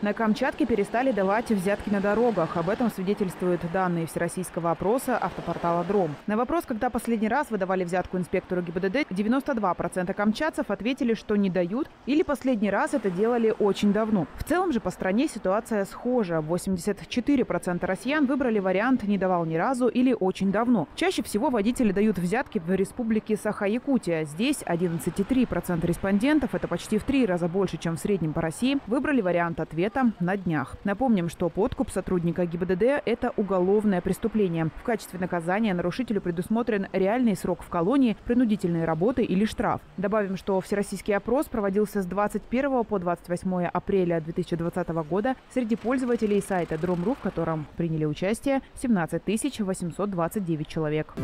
На Камчатке перестали давать взятки на дорогах. Об этом свидетельствуют данные всероссийского опроса автопортала «Дром». На вопрос, когда последний раз выдавали взятку инспектору ГИБДД, 92% камчатцев ответили, что не дают, или последний раз это делали очень давно. В целом же по стране ситуация схожа. 84% россиян выбрали вариант «не давал ни разу» или «очень давно». Чаще всего водители дают взятки в республике Саха-Якутия. Здесь 11,3% респондентов, это почти в три раза больше, чем в среднем по России, выбрали вариант ответа на днях. Напомним, что подкуп сотрудника ГИБДД – это уголовное преступление. В качестве наказания нарушителю предусмотрен реальный срок в колонии, принудительные работы или штраф. Добавим, что всероссийский опрос проводился с 21 по 28 апреля 2020 года среди пользователей сайта Drom.ru, в котором приняли участие 17 829 человек.